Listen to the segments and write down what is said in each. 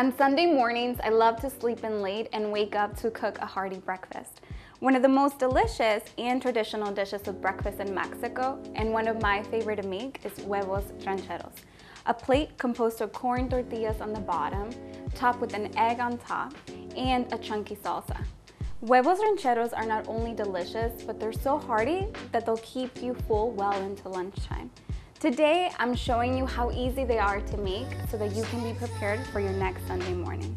On Sunday mornings, I love to sleep in late and wake up to cook a hearty breakfast. One of the most delicious and traditional dishes of breakfast in Mexico, and one of my favorite to make, is huevos rancheros. A plate composed of corn tortillas on the bottom, topped with an egg on top, and a chunky salsa. Huevos rancheros are not only delicious, but they're so hearty that they'll keep you full well into lunchtime. Today, I'm showing you how easy they are to make so that you can be prepared for your next Sunday morning.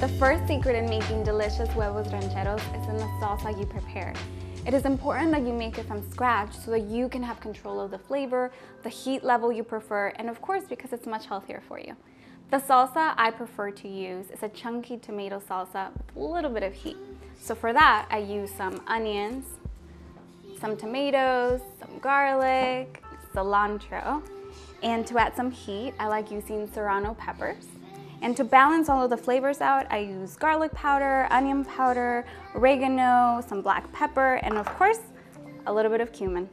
The first secret in making delicious huevos rancheros is in the salsa you prepare. It is important that you make it from scratch so that you can have control of the flavor, the heat level you prefer, and of course because it's much healthier for you. The salsa I prefer to use is a chunky tomato salsa with a little bit of heat. So for that, I use some onions, some tomatoes, some garlic, cilantro, and to add some heat, I like using serrano peppers. And to balance all of the flavors out, I use garlic powder, onion powder, oregano, some black pepper, and of course, a little bit of cumin.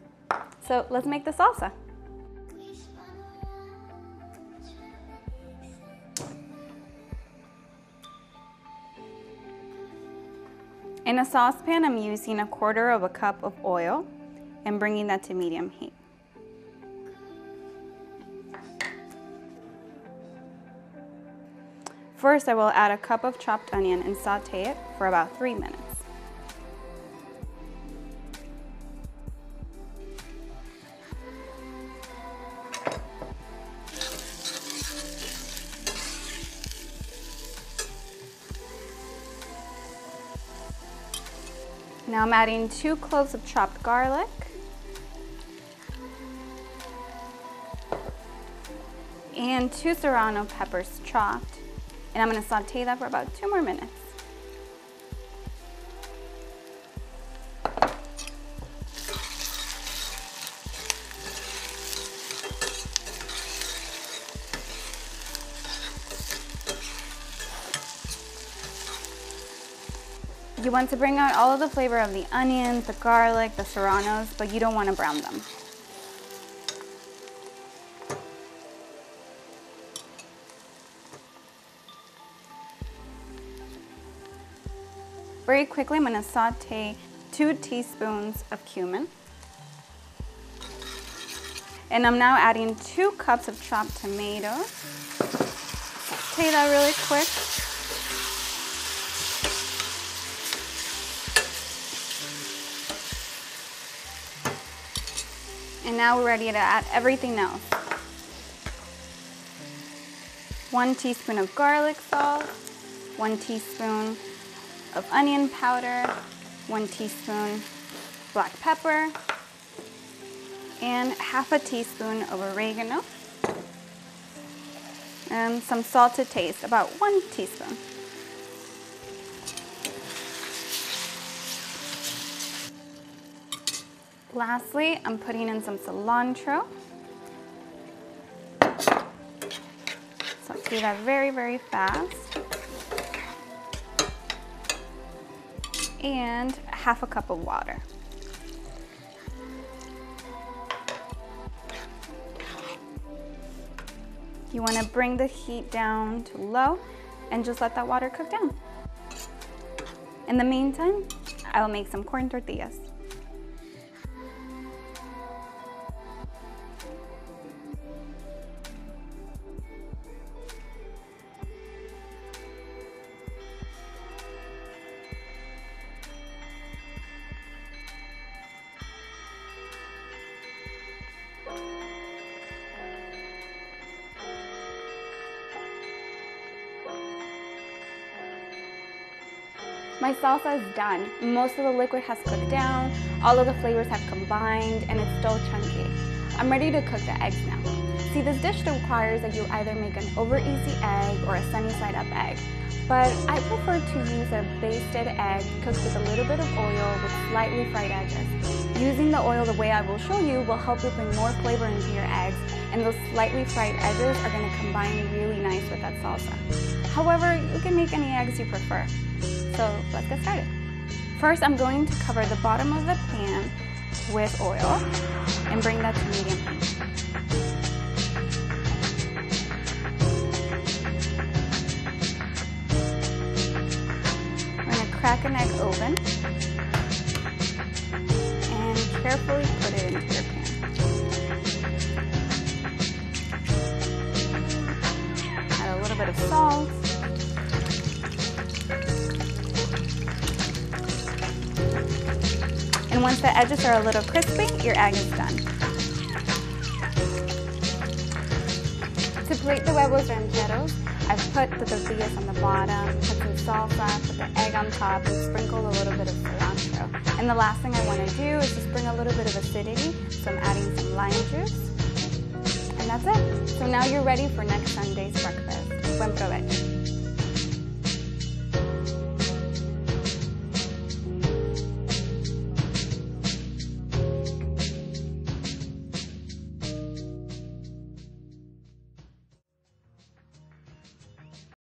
So let's make the salsa. In a saucepan, I'm using a quarter of a cup of oil and bringing that to medium heat. First, I will add a cup of chopped onion and saute it for about three minutes. Now I'm adding two cloves of chopped garlic, and two serrano peppers chopped, and I'm gonna saute that for about two more minutes. You want to bring out all of the flavor of the onions, the garlic, the serranos, but you don't want to brown them. Very quickly, I'm gonna saute two teaspoons of cumin. And I'm now adding two cups of chopped tomatoes. Saute that really quick. And now we're ready to add everything else. One teaspoon of garlic salt, one teaspoon of onion powder, one teaspoon black pepper, and half a teaspoon of oregano, and some salt to taste, about one teaspoon. Lastly, I'm putting in some cilantro. So do that very, very fast. And half a cup of water. You wanna bring the heat down to low and just let that water cook down. In the meantime, I'll make some corn tortillas. My salsa is done. Most of the liquid has cooked down, all of the flavors have combined, and it's still chunky. I'm ready to cook the eggs now. See, this dish requires that you either make an over easy egg or a sunny side up egg. But I prefer to use a basted egg cooked with a little bit of oil with slightly fried edges. Using the oil the way I will show you will help you bring more flavor into your eggs and those slightly fried edges are going to combine really nice with that salsa. However, you can make any eggs you prefer. So let's get started. First, I'm going to cover the bottom of the pan with oil and bring that to medium heat. Going to crack an egg open and carefully put it into your pan. Add a little bit of salt once the edges are a little crispy, your egg is done. To plate the huevos rancheros, I've put the tortillas on the bottom, put some salsa, put the egg on top, and sprinkled a little bit of cilantro. And the last thing I want to do is just bring a little bit of acidity, so I'm adding some lime juice. And that's it. So now you're ready for next Sunday's breakfast. Buen provecho.